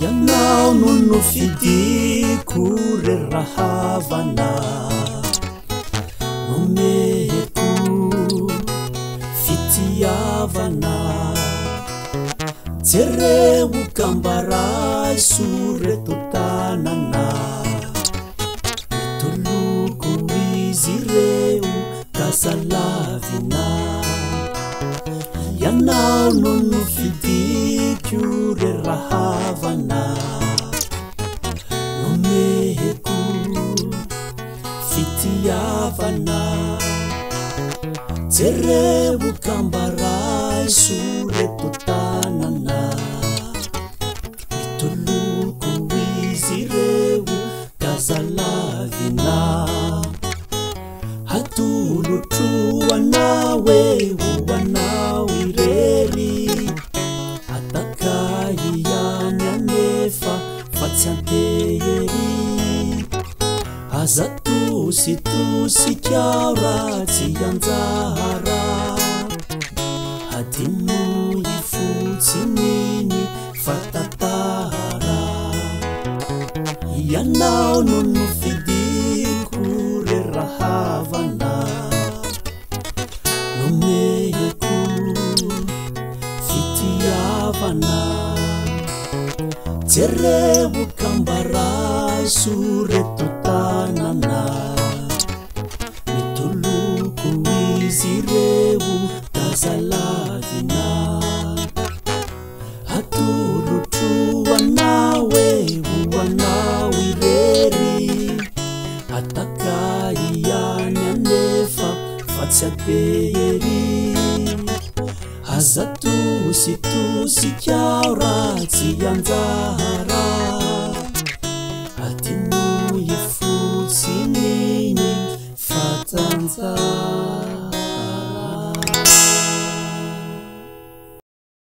ianao nono fidiko re rahavana nomeheko fitiavana jerebokambarai soretotanana mitoloko izy reo ta salavina ianao no nofidy najereho kambarazo retotanana hitoloko hoizy reo tazalavyna hatolotsoana hoe hoanao irehy atakahianyanefa fatsy atehehy azat sitosikaora sy anzahara adinoi fotsininy fatatahara yanao no no fidiko re rahavana noneheko fitiavana jerebo kambaraso ireho tazalatina hatoropfo anahwehoanao irery atakahiyananefa fatsyabehery azatosi kosikyao ratsy yanzara atimoya fotsi nine fatanza